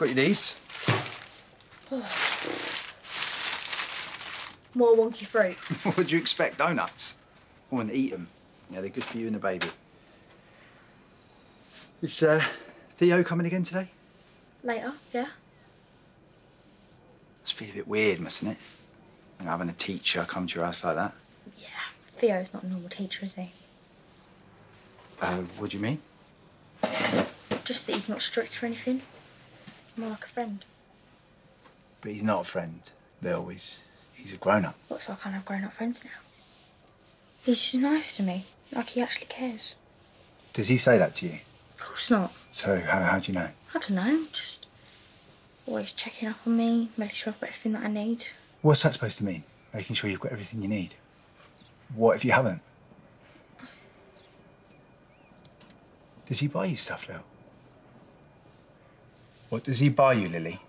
got you these. More wonky fruit. what do you expect? Donuts? I want to eat them. Yeah, they're good for you and the baby. Is uh, Theo coming again today? Later, yeah? Must feel a bit weird, mustn't it? You know, having a teacher come to your house like that. Yeah. Theo's not a normal teacher, is he? Uh, what do you mean? Just that he's not strict or anything. More like a friend. But he's not a friend, Lil. He's, he's a grown-up. Looks like I can't have grown up friends now. He's just nice to me, like he actually cares. Does he say that to you? Of course not. So, how, how do you know? I don't know, just always checking up on me, making sure I've got everything that I need. What's that supposed to mean? Making sure you've got everything you need. What if you haven't? Does he buy you stuff, Lil? What does he buy you, Lily?